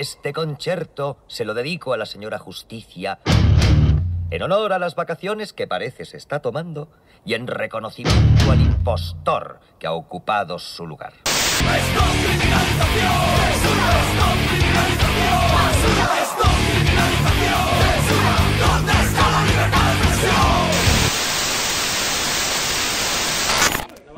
Este concierto se lo dedico a la señora Justicia en honor a las vacaciones que parece se está tomando y en reconocimiento al impostor que ha ocupado su lugar.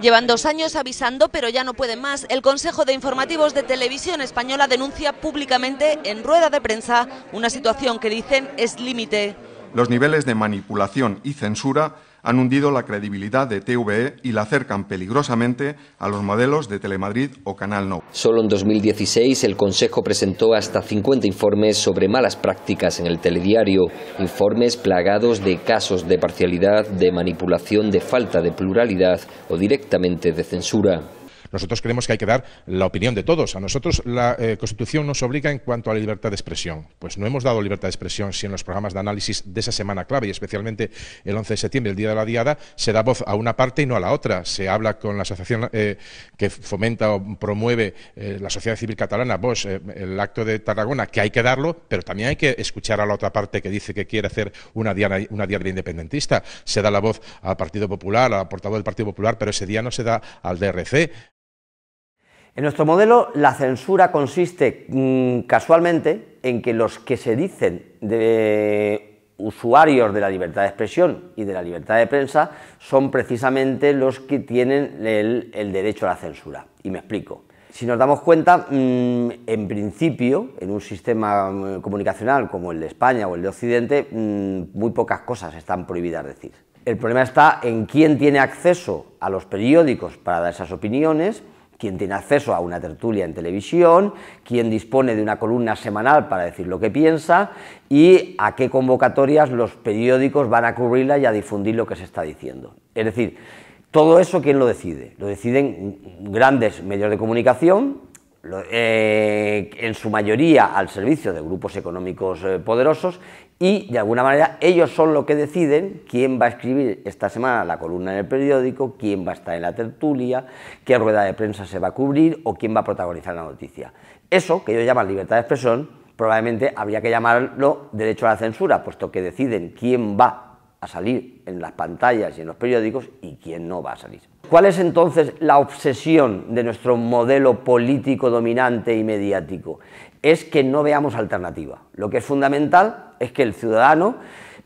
Llevan dos años avisando, pero ya no pueden más. El Consejo de Informativos de Televisión Española denuncia públicamente en rueda de prensa una situación que dicen es límite. Los niveles de manipulación y censura han hundido la credibilidad de TVE y la acercan peligrosamente a los modelos de Telemadrid o Canal No. Solo en 2016 el Consejo presentó hasta 50 informes sobre malas prácticas en el telediario, informes plagados de casos de parcialidad, de manipulación, de falta de pluralidad o directamente de censura. Nosotros creemos que hay que dar la opinión de todos. A nosotros la eh, Constitución nos obliga en cuanto a la libertad de expresión. Pues no hemos dado libertad de expresión si en los programas de análisis de esa semana clave, y especialmente el 11 de septiembre, el Día de la Diada, se da voz a una parte y no a la otra. Se habla con la asociación eh, que fomenta o promueve eh, la sociedad civil catalana, vos, el acto de Tarragona, que hay que darlo, pero también hay que escuchar a la otra parte que dice que quiere hacer una diada, una independentista. Se da la voz al Partido Popular, al portavoz del Partido Popular, pero ese día no se da al DRC. En nuestro modelo, la censura consiste mm, casualmente en que los que se dicen de usuarios de la libertad de expresión y de la libertad de prensa son precisamente los que tienen el, derecho a la censura. Y me explico. Si nos damos cuenta, mm, en principio, en un sistema mm, comunicacional como el de España o el de Occidente, muy pocas cosas están prohibidas decir. El problema está en quién tiene acceso a los periódicos para dar esas opiniones quién tiene acceso a una tertulia en televisión, quién dispone de una columna semanal para decir lo que piensa y a qué convocatorias los periódicos van a cubrirla y a difundir lo que se está diciendo. Es decir, todo eso, ¿quién lo decide? Lo deciden grandes medios de comunicación, eh, en su mayoría al servicio de grupos económicos eh, poderosos y de alguna manera ellos son los que deciden quién va a escribir esta semana la columna en el periódico, quién va a estar en la tertulia, qué rueda de prensa se va a cubrir o quién va a protagonizar la noticia. Eso, que ellos llaman libertad de expresión, probablemente habría que llamarlo derecho a la censura, puesto que deciden quién va a salir en las pantallas y en los periódicos y quién no va a salir. ¿Cuál es entonces la obsesión de nuestro modelo político dominante y mediático? Es que no veamos alternativa. Lo que es fundamental es que el ciudadano,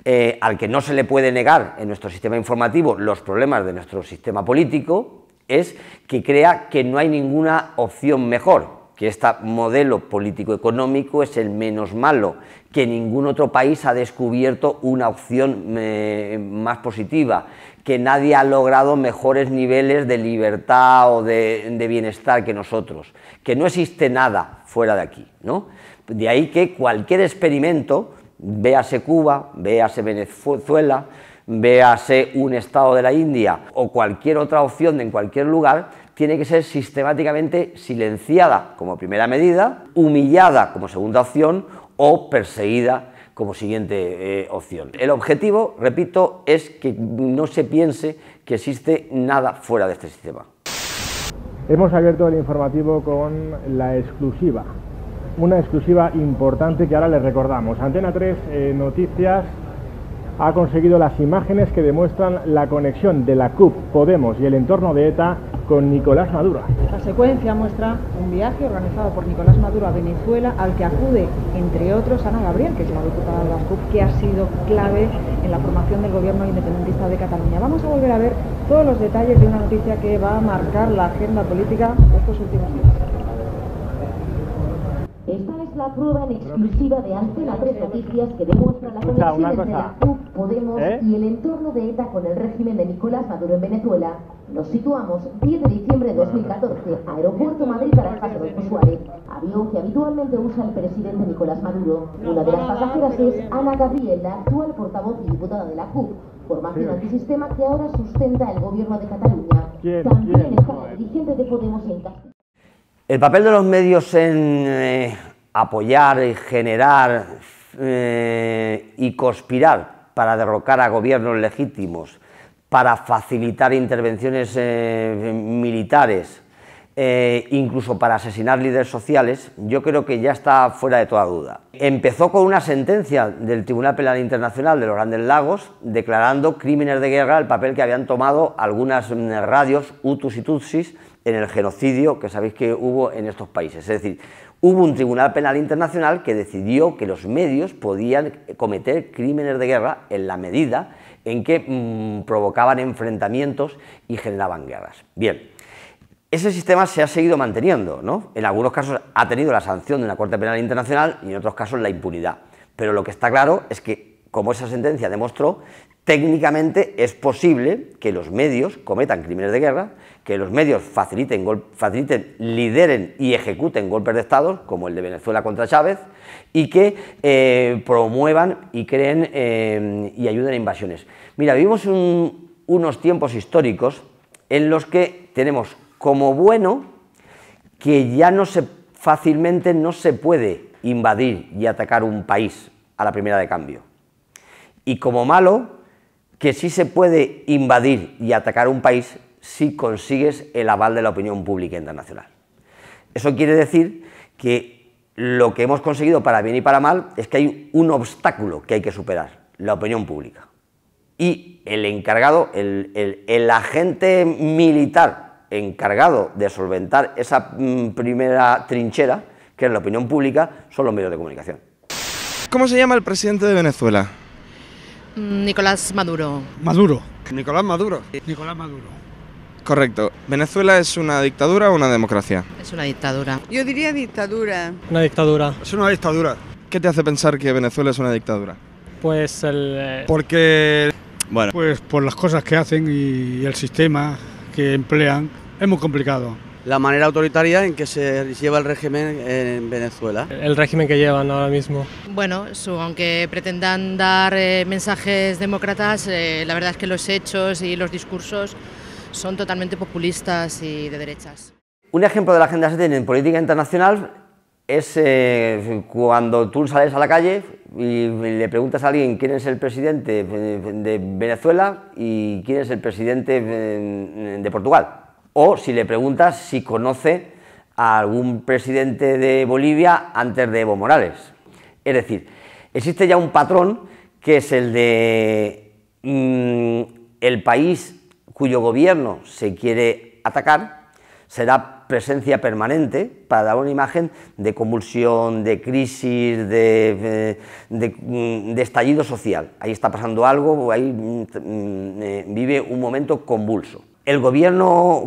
eh, al que no se le puede negar en nuestro sistema informativo los problemas de nuestro sistema político, es que crea que no hay ninguna opción mejor, que este modelo político-económico es el menos malo, que ningún otro país ha descubierto una opción eh, más positiva, que nadie ha logrado mejores niveles de libertad o de, bienestar que nosotros, que no existe nada fuera de aquí. ¿no? De ahí que cualquier experimento, véase Cuba, véase Venezuela, véase un estado de la India o cualquier otra opción en cualquier lugar, tiene que ser sistemáticamente silenciada como primera medida, humillada como segunda opción o perseguida como siguiente eh, opción. El objetivo, repito, es que no se piense que existe nada fuera de este sistema. Hemos abierto el informativo con la exclusiva, una exclusiva importante que ahora les recordamos. Antena 3 eh, Noticias ha conseguido las imágenes que demuestran la conexión de la CUP, Podemos y el entorno de ETA con Nicolás Maduro. La secuencia muestra un viaje organizado por Nicolás Maduro a Venezuela al que acude, entre otros, Ana Gabriel, que es la diputada de la CUP, que ha sido clave en la formación del gobierno independentista de Cataluña. Vamos a volver a ver todos los detalles de una noticia que va a marcar la agenda política de estos últimos días. La prueba en exclusiva de Antena 3 Noticias que demuestra la conexión entre la CUP, Podemos ¿Eh? y el entorno de ETA con el régimen de Nicolás Maduro en Venezuela. Nos situamos 10 de diciembre de 2014, Aeropuerto Madrid Barajas Rodríguez Suárez, avión que habitualmente usa el presidente Nicolás Maduro. Una de las pasajeras es Ana Gabriel, la actual portavoz y diputada de la CUP, formación antisistema que ahora sustenta el gobierno de Cataluña. También está la dirigente de Podemos en Castilla. El papel de los medios en eh, apoyar, generar eh, y conspirar para derrocar a gobiernos legítimos, para facilitar intervenciones eh, militares eh, incluso para asesinar líderes sociales, yo creo que ya está fuera de toda duda. Empezó con una sentencia del Tribunal Penal Internacional de los Grandes Lagos declarando crímenes de guerra el papel que habían tomado algunas mm, radios, Hutus y Tutsis, en el genocidio que sabéis que hubo en estos países. Es decir, hubo un Tribunal Penal Internacional que decidió que los medios podían cometer crímenes de guerra en la medida en que mm, provocaban enfrentamientos y generaban guerras. Bien, ese sistema se ha seguido manteniendo, ¿no? En algunos casos ha tenido la sanción de una Corte Penal Internacional y en otros casos la impunidad. Pero lo que está claro es que, como esa sentencia demostró, técnicamente es posible que los medios cometan crímenes de guerra, que los medios faciliten, faciliten lideren y ejecuten golpes de Estado, como el de Venezuela contra Chávez, y que eh, promuevan y creen eh, y ayuden a invasiones. Mira, vivimos unos tiempos históricos en los que tenemos como bueno que ya no se fácilmente no se puede invadir y atacar un país a la primera de cambio. Y como malo que sí se puede invadir y atacar un país si consigues el aval de la opinión pública internacional. Eso quiere decir que lo que hemos conseguido para bien y para mal es que hay un obstáculo que hay que superar, la opinión pública. Y el encargado, el, el agente militar encargado de solventar esa mm, primera trinchera, que es la opinión pública, son los medios de comunicación. ¿Cómo se llama el presidente de Venezuela? Mm, Nicolás Maduro. Maduro. Nicolás Maduro. Nicolás Maduro. Correcto. ¿Venezuela es una dictadura o una democracia? Es una dictadura. Yo diría dictadura. Una dictadura. Es una dictadura. ¿Qué te hace pensar que Venezuela es una dictadura? Pues el... Eh, Porque... Bueno. Pues por las cosas que hacen y el sistema que emplean es muy complicado. La manera autoritaria en que se lleva el régimen en Venezuela. El régimen que llevan ahora mismo. Bueno, aunque pretendan dar eh, mensajes demócratas, eh, la verdad es que los hechos y los discursos son totalmente populistas y de derechas. Un ejemplo de la Agenda 7 en política internacional es eh, cuando tú sales a la calle y le preguntas a alguien quién es el presidente de Venezuela y quién es el presidente de Portugal. O si le preguntas si conoce a algún presidente de Bolivia antes de Evo Morales. Es decir, existe ya un patrón que es el de mm, el país cuyo gobierno se quiere atacar, será presencia permanente para dar una imagen de convulsión, de crisis, de, mm, estallido social. Ahí está pasando algo, ahí mm, eh, vive un momento convulso. El gobierno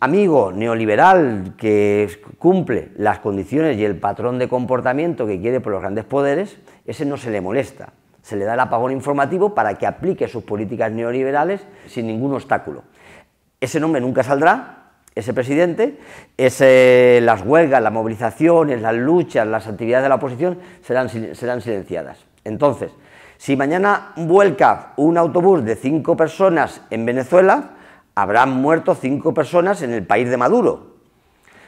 amigo neoliberal que cumple las condiciones y el patrón de comportamiento que quiere por los grandes poderes, ese no se le molesta. Se le da el apagón informativo para que aplique sus políticas neoliberales sin ningún obstáculo. Ese nombre nunca saldrá ese presidente, las huelgas, las movilizaciones, las luchas, las actividades de la oposición serán silenciadas. Entonces, si mañana vuelca un autobús de cinco personas en Venezuela, habrán muerto cinco personas en el país de Maduro.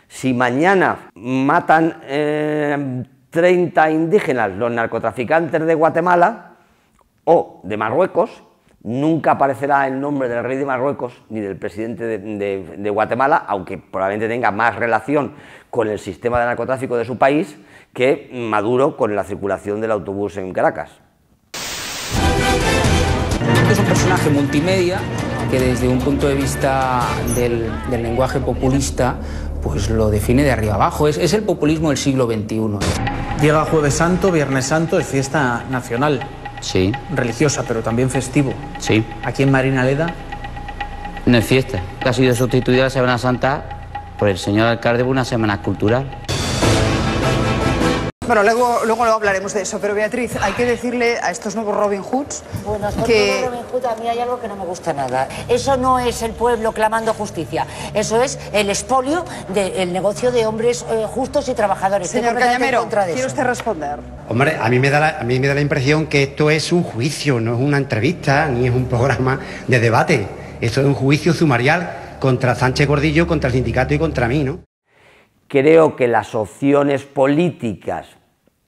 Si mañana matan 30 eh, indígenas los narcotraficantes de Guatemala o de Marruecos, nunca aparecerá el nombre del rey de Marruecos ni del presidente de, Guatemala, aunque probablemente tenga más relación con el sistema de narcotráfico de su país que Maduro con la circulación del autobús en Caracas. Es un personaje multimedia que desde un punto de vista del, lenguaje populista pues lo define de arriba abajo. Es, es el populismo del siglo XXI. Llega Jueves Santo, Viernes Santo, es fiesta nacional. Sí. Religiosa, pero también festivo. Sí. Aquí en Marinaleda. No es fiesta, que ha sido sustituida la Semana Santa por el señor alcalde por una semana cultural. Bueno, luego, luego hablaremos de eso, pero Beatriz, hay que decirle a estos nuevos Robin Hoods bueno, que... Robin Hood a mí hay algo que no me gusta nada. Eso no es el pueblo clamando justicia, eso es el expolio del negocio de hombres eh, justos y trabajadores. Señor Cañamero, ¿quiere usted responder? Hombre, a mí, me da la, a mí me da la impresión que esto es un juicio, no es una entrevista, ni es un programa de debate. Esto es un juicio sumarial contra Sánchez Gordillo, contra el sindicato y contra mí, ¿no? Creo que las opciones políticas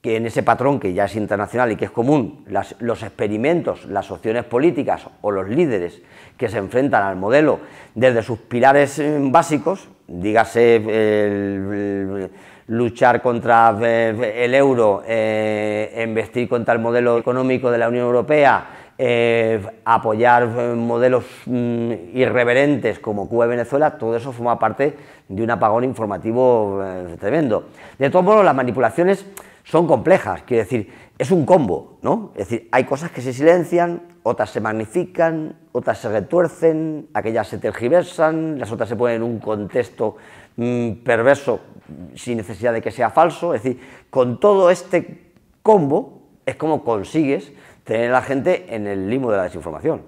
que en ese patrón que ya es internacional y que es común, los experimentos, las opciones políticas o los líderes que se enfrentan al modelo desde sus pilares eh, básicos, dígase luchar contra eh, el euro, eh, investir contra el modelo económico de la Unión Europea, eh, apoyar modelos mm, irreverentes como Cuba y Venezuela, todo eso forma parte de un apagón informativo tremendo. De todos modos, las manipulaciones son complejas, quiere decir, es un combo, ¿no? Es decir, hay cosas que se silencian, otras se magnifican, otras se retuercen, aquellas se tergiversan, las otras se ponen en un contexto mm, perverso sin necesidad de que sea falso. Es decir, con todo este combo es como consigues tener a la gente en el limo de la desinformación.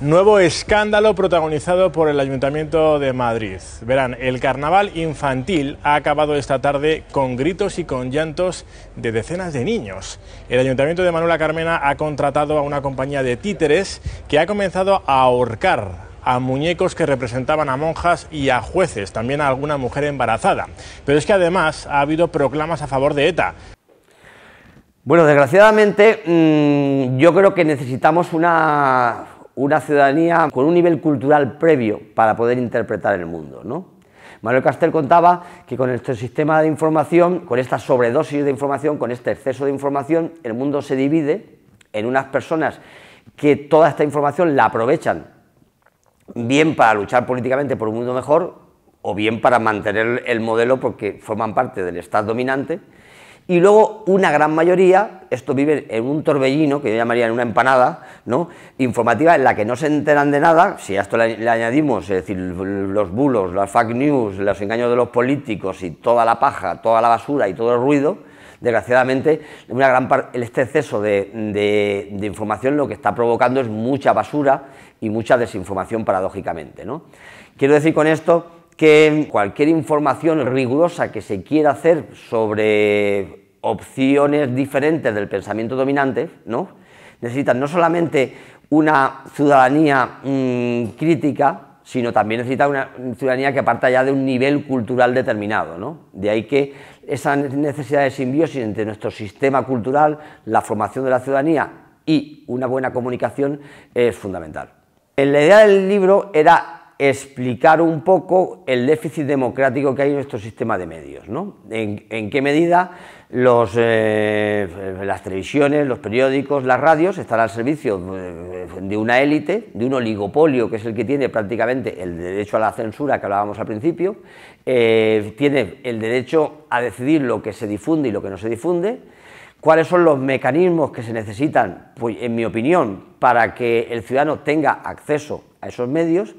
Nuevo escándalo protagonizado por el Ayuntamiento de Madrid. Verán, el carnaval infantil ha acabado esta tarde con gritos y con llantos de decenas de niños. El Ayuntamiento de Manuela Carmena ha contratado a una compañía de títeres que ha comenzado a ahorcar a muñecos que representaban a monjas y a jueces, también a alguna mujer embarazada. Pero es que además ha habido proclamas a favor de ETA. Bueno, desgraciadamente mm, yo creo que necesitamos una, una ciudadanía con un nivel cultural previo para poder interpretar el mundo. ¿no? Manuel Castel contaba que con este sistema de información, con esta sobredosis de información, con este exceso de información, el mundo se divide en unas personas que toda esta información la aprovechan bien para luchar políticamente por un mundo mejor o bien para mantener el modelo porque forman parte del Estado dominante y luego una gran mayoría, esto vive en un torbellino, que yo llamaría en una empanada, ¿no? informativa, en la que no se enteran de nada, si a esto le, añadimos, es decir, los bulos, las fake news, los engaños de los políticos y toda la paja, toda la basura y todo el ruido, desgraciadamente, una gran este exceso de, de, información lo que está provocando es mucha basura y mucha desinformación paradójicamente. ¿no? Quiero decir con esto que cualquier información rigurosa que se quiera hacer sobre opciones diferentes del pensamiento dominante, ¿no? necesitan no solamente una ciudadanía mm, crítica, sino también necesita una ciudadanía que parta ya de un nivel cultural determinado. ¿no? De ahí que esa necesidad de simbiosis entre nuestro sistema cultural, la formación de la ciudadanía y una buena comunicación es fundamental. La idea del libro era explicar un poco el déficit democrático que hay en nuestro sistema de medios. ¿no? En, qué medida eh, las televisiones, los periódicos, las radios están al servicio de una élite, de un oligopolio que es el que tiene prácticamente el derecho a la censura que hablábamos al principio, eh, tiene el derecho a decidir lo que se difunde y lo que no se difunde, cuáles son los mecanismos que se necesitan, pues, en mi opinión, para que el ciudadano tenga acceso a esos medios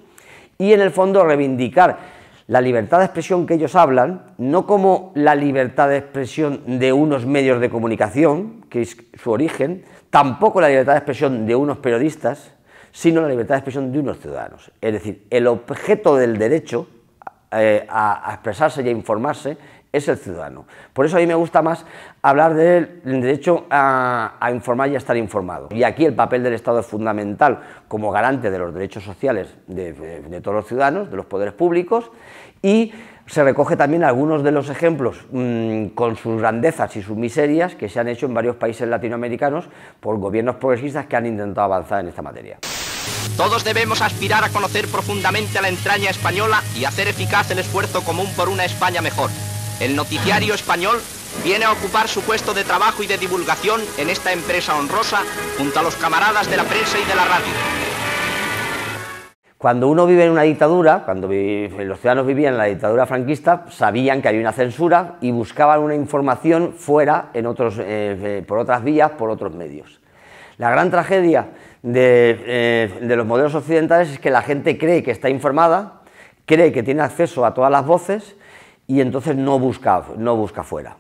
y en el fondo reivindicar la libertad de expresión que ellos hablan, no como la libertad de expresión de unos medios de comunicación, que es su origen, tampoco la libertad de expresión de unos periodistas, sino la libertad de expresión de unos ciudadanos. Es decir, el objeto del derecho eh, a, a expresarse y a informarse es el ciudadano. Por eso a mí me gusta más hablar del derecho a, informar y a estar informado. Y aquí el papel del Estado es fundamental como garante de los derechos sociales de, todos los ciudadanos, de los poderes públicos, y se recoge también algunos de los ejemplos mm, con sus grandezas y sus miserias que se han hecho en varios países latinoamericanos por gobiernos progresistas que han intentado avanzar en esta materia. Todos debemos aspirar a conocer profundamente a la entraña española y hacer eficaz el esfuerzo común por una España mejor. El noticiario español viene a ocupar su puesto de trabajo y de divulgación en esta empresa honrosa junto a los camaradas de la prensa y de la radio. Cuando uno vive en una dictadura, cuando los ciudadanos vivían en la dictadura franquista, sabían que había una censura y buscaban una información fuera, otros, eh, por otras vías, por otros medios. La gran tragedia de, eh, de los modelos occidentales es que la gente cree que está informada, cree que tiene acceso a todas las voces y entonces no busca, no busca fuera.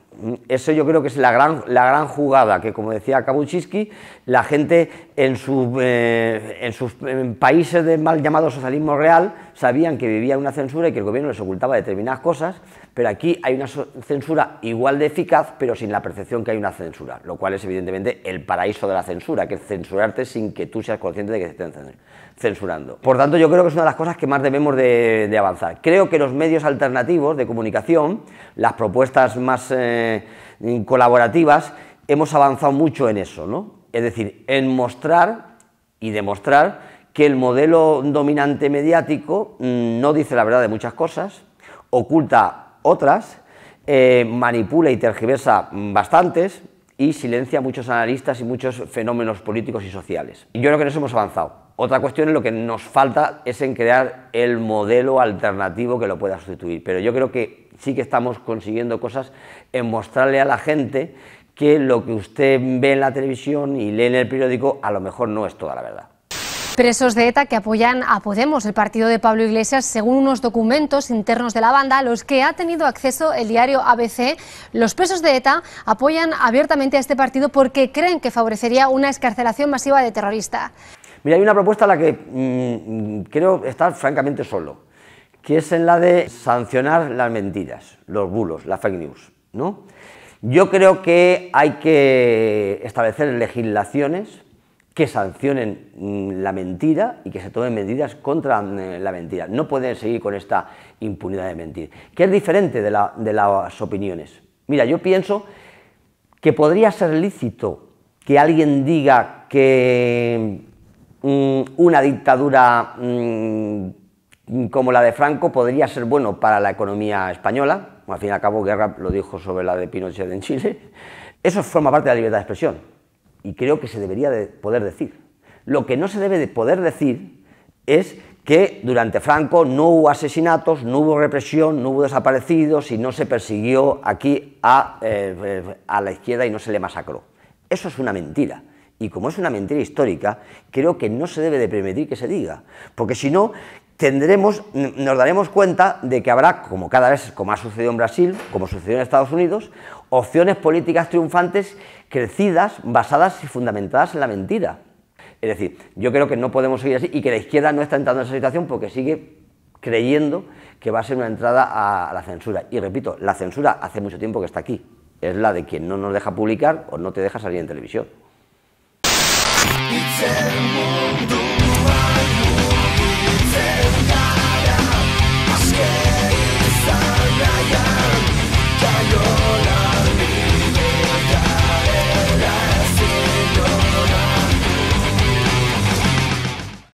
Eso yo creo que es la gran, la gran jugada que, como decía Kabuczynski, la gente en, eh, en sus países de mal llamado socialismo real sabían que vivía una censura y que el gobierno les ocultaba determinadas cosas, pero aquí hay una censura igual de eficaz, pero sin la percepción que hay una censura, lo cual es evidentemente el paraíso de la censura, que es censurarte sin que tú seas consciente de que te estén censurando. Por tanto, yo creo que es una de las cosas que más debemos de, avanzar. Creo que los medios alternativos de comunicación, las propuestas más eh, colaborativas, hemos avanzado mucho en eso, ¿no? Es decir, en mostrar y demostrar que el modelo dominante mediático mm, no dice la verdad de muchas cosas, oculta otras, eh, manipula y tergiversa bastantes y silencia muchos analistas y muchos fenómenos políticos y sociales. Yo creo que en eso hemos avanzado. Otra cuestión es lo que nos falta es en crear el modelo alternativo que lo pueda sustituir. Pero yo creo que sí que estamos consiguiendo cosas en mostrarle a la gente que lo que usted ve en la televisión y lee en el periódico a lo mejor no es toda la verdad. Presos de ETA que apoyan a Podemos, el partido de Pablo Iglesias, según unos documentos internos de la banda, a los que ha tenido acceso el diario ABC. Los presos de ETA apoyan abiertamente a este partido porque creen que favorecería una escarcelación masiva de terroristas. Mira, hay una propuesta en la que mm, creo estar francamente solo, que es en la de sancionar las mentiras, los bulos, las fake news. ¿no? Yo creo que hay que establecer legislaciones que sancionen mm, la mentira y que se tomen medidas contra mm, la mentira. No pueden seguir con esta impunidad de mentir, que es diferente de, las opiniones. Mira, yo pienso que podría ser lícito que alguien diga que una dictadura como la de Franco podría ser bueno para la economía española, al fin y al cabo Guerra lo dijo sobre la de Pinochet en Chile, eso forma parte de la libertad de expresión y creo que se debería de poder decir. Lo que no se debe de poder decir es que durante Franco no hubo asesinatos, no hubo represión, no hubo desaparecidos y no se persiguió aquí a, eh, a la izquierda y no se le masacró. Eso es una mentira. Y como es una mentira histórica, creo que no se debe de permitir que se diga, porque si no, tendremos, nos daremos cuenta de que habrá, como cada vez, como ha sucedido en Brasil, como sucedió en Estados Unidos, opciones políticas triunfantes crecidas, basadas y fundamentadas en la mentira. Es decir, yo creo que no podemos seguir así y que la izquierda no está entrando en esa situación porque sigue creyendo que va a ser una entrada a la censura. Y repito, la censura hace mucho tiempo que está aquí. Es la de quien no nos deja publicar o no te deja salir en televisión. itzermen mundu